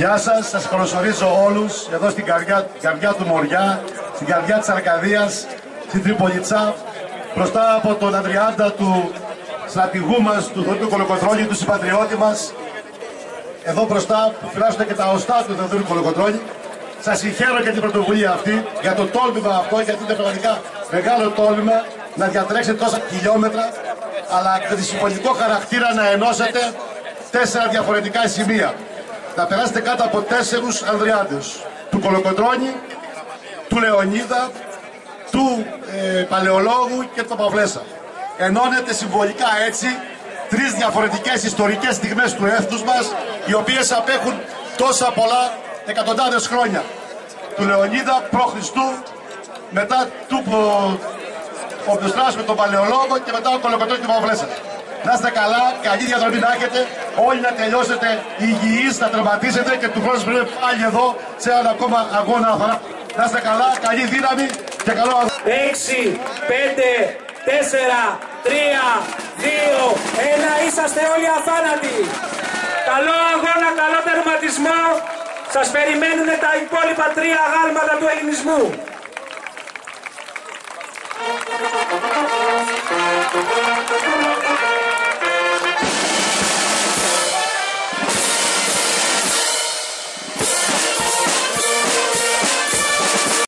Γεια σας, σας καλωσορίζω όλους εδώ στην καρδιά, καρδιά του Μοριά, στην καρδιά της Αρκαδίας, στην Τριπολιτσά, μπροστά από τον Αδριάντα του στρατηγού μας, του Θεοδόρου Κολοκοτρώνη, του συμπατριώτη μας, εδώ μπροστά που φυλάσσονται και τα οστά του Θεοδόρου Κολοκοτρώνη. Σας συγχαίρω για την πρωτοβουλία αυτή, για το τόλμημα αυτό, γιατί είναι πραγματικά μεγάλο τόλμημα να διατρέξετε τόσα χιλιόμετρα, αλλά με τη συμβολικό χαρακτήρα να ενώσετε τέσσερα διαφορετικά σημεία. Να περάσετε κάτω από τέσσερους Ανδριάντες. Του Κολοκοτρώνη, του Λεωνίδα, του ε, Παλαιολόγου και του Παυλέσα. Ενώνεται συμβολικά έτσι τρεις διαφορετικές ιστορικές στιγμές του έθνους μας, οι οποίες απέχουν τόσα πολλά εκατοντάδες χρόνια. Του Λεωνίδα π.Χ. μετά του Ομπιουστράς με τον Παλαιολόγο και μετά ο Κολοκοτρώνη και του Παυλέσα. Να είστε καλά, καλή διαδρομή να έχετε, όλοι να τελειώσετε υγιείς, να τερματίσετε και του χρόνου πρέπει πάλι εδώ σε ένα ακόμα αγώνα. Να είστε καλά, καλή δύναμη και καλό αγώνα. 6, 5, 4, 3, 2, 1. Είσαστε όλοι αθάνατοι. Καλό αγώνα, καλό τερματισμό. Σας περιμένουν τα υπόλοιπα τρία αγάλματα του ελληνισμού.